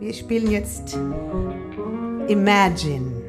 Wir spielen jetzt Imagine.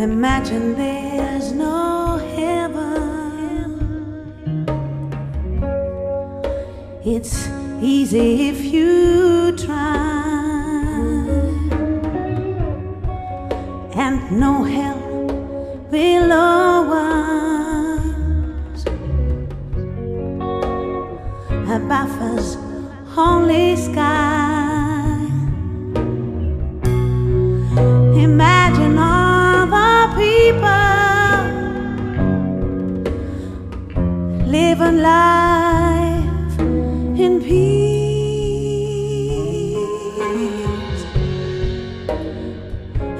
Imagine there's no heaven. It's easy if you try, and no hell below us. Above us, only sky. Imagine life in peace.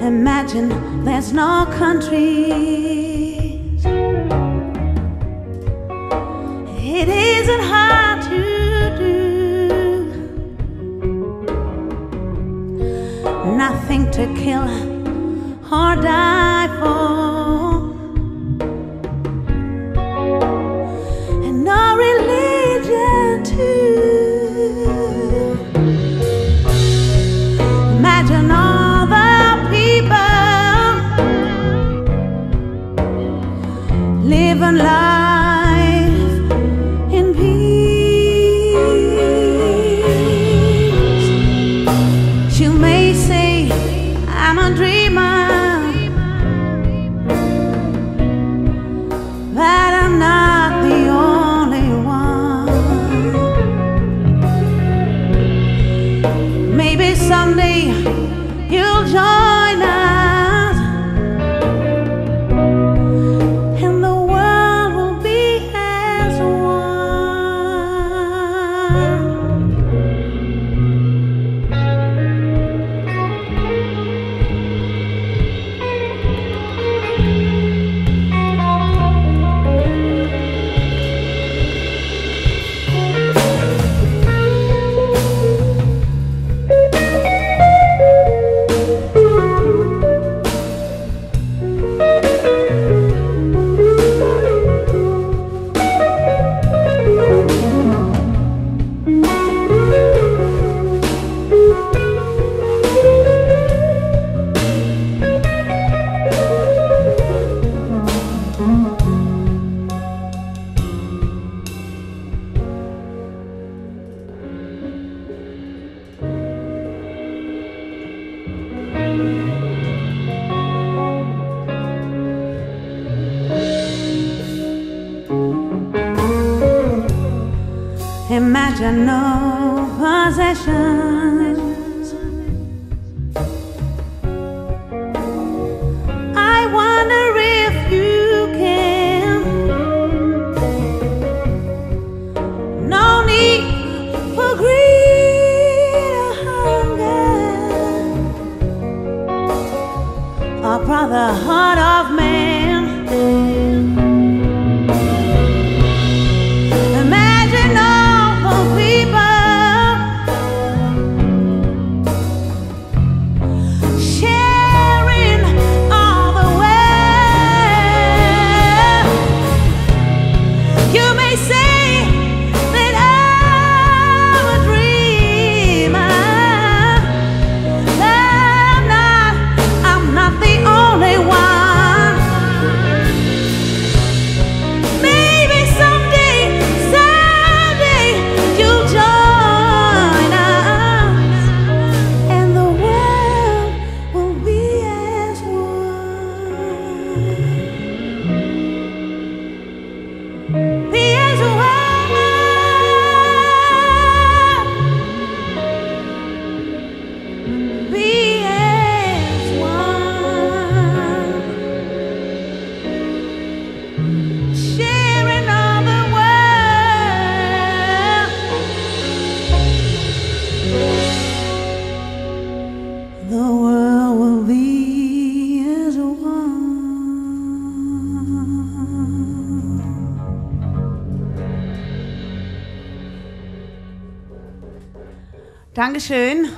Imagine there's no countries. It isn't hard to do. Nothing to kill or die Maybe someday you'll join Imagine no possessions. I wonder if you can. No need for greed or hunger. Or brother heart of man. Dankeschön.